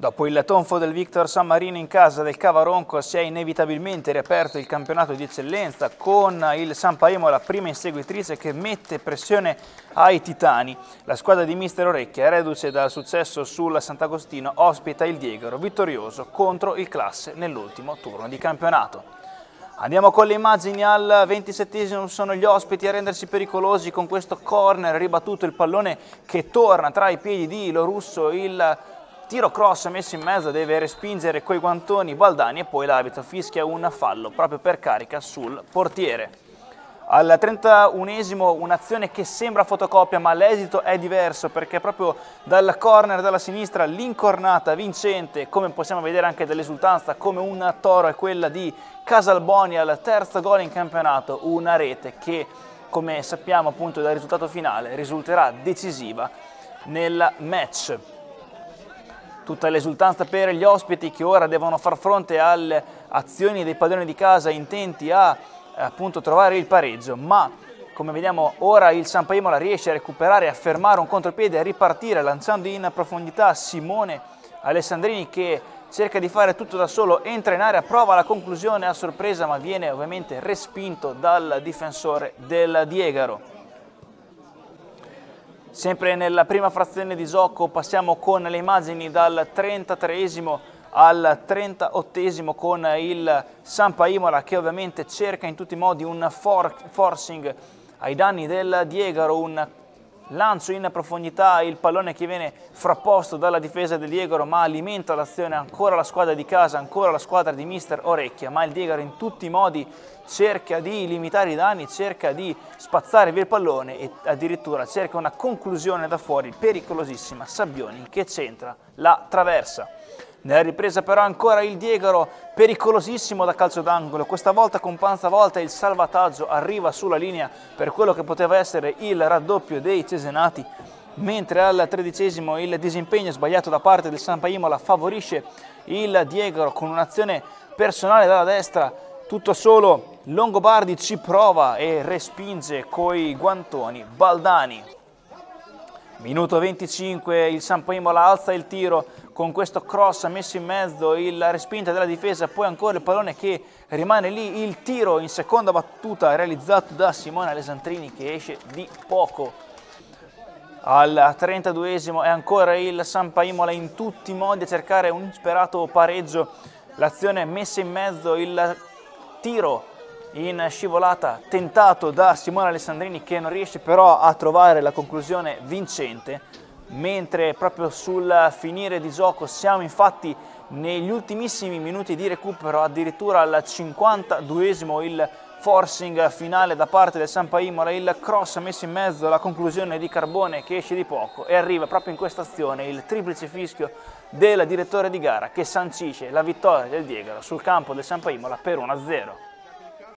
Dopo il tonfo del Victor San Marino in casa del Cavaronco si è inevitabilmente riaperto il campionato di eccellenza con il San Paimo la prima inseguitrice che mette pressione ai titani. La squadra di Mister Orecchia, reduce dal successo sul Sant'Agostino, ospita il Diegaro vittorioso contro il Classe nell'ultimo turno di campionato. Andiamo con le immagini al 27esimo, sono gli ospiti a rendersi pericolosi con questo corner ribattuto il pallone che torna tra i piedi di Lorusso, il Tiro cross messo in mezzo, deve respingere coi guantoni Baldani e poi l'arbitro fischia un fallo proprio per carica sul portiere. Al 31esimo un'azione che sembra fotocopia ma l'esito è diverso perché proprio dal corner dalla sinistra l'incornata vincente come possiamo vedere anche dall'esultanza come un toro è quella di Casalboni al terzo gol in campionato, una rete che come sappiamo appunto dal risultato finale risulterà decisiva nel match tutta l'esultanza per gli ospiti che ora devono far fronte alle azioni dei padroni di casa intenti a appunto trovare il pareggio, ma come vediamo ora il San Paimola riesce a recuperare, a fermare un contropiede, a ripartire lanciando in profondità Simone Alessandrini che cerca di fare tutto da solo, entra in area, prova la conclusione a sorpresa ma viene ovviamente respinto dal difensore del Diegaro. Sempre nella prima frazione di gioco passiamo con le immagini dal 33esimo al 38esimo con il Sampa Imola che ovviamente cerca in tutti i modi un for forcing. Ai danni del Diegaro, un lancio in profondità, il pallone che viene frapposto dalla difesa del Diegaro ma alimenta l'azione ancora la squadra di casa, ancora la squadra di mister Orecchia, ma il Diegaro in tutti i modi cerca di limitare i danni, cerca di spazzare via il pallone e addirittura cerca una conclusione da fuori pericolosissima, Sabbioni che centra la traversa. Nella ripresa però ancora il Diegaro pericolosissimo da calcio d'angolo, questa volta con panza volta il salvataggio arriva sulla linea per quello che poteva essere il raddoppio dei Cesenati, mentre al tredicesimo il disimpegno sbagliato da parte del Sampa Imola favorisce il Diegaro con un'azione personale dalla destra, tutto solo Longobardi ci prova e respinge coi guantoni Baldani. Minuto 25, il Sampo Imola alza il tiro con questo cross messo in mezzo, la respinta della difesa, poi ancora il pallone che rimane lì, il tiro in seconda battuta realizzato da Simone Alessandrini che esce di poco. Al 32esimo è ancora il Sampa Imola in tutti i modi a cercare un insperato pareggio, l'azione messa in mezzo, il tiro in scivolata tentato da Simone Alessandrini che non riesce però a trovare la conclusione vincente mentre proprio sul finire di gioco siamo infatti negli ultimissimi minuti di recupero addirittura al 52esimo il forcing finale da parte del Sampa Imola, il cross messo in mezzo, la conclusione di Carbone che esce di poco e arriva proprio in questa azione il triplice fischio del direttore di gara che sancisce la vittoria del Diegaro sul campo del Sampa Imola per 1-0.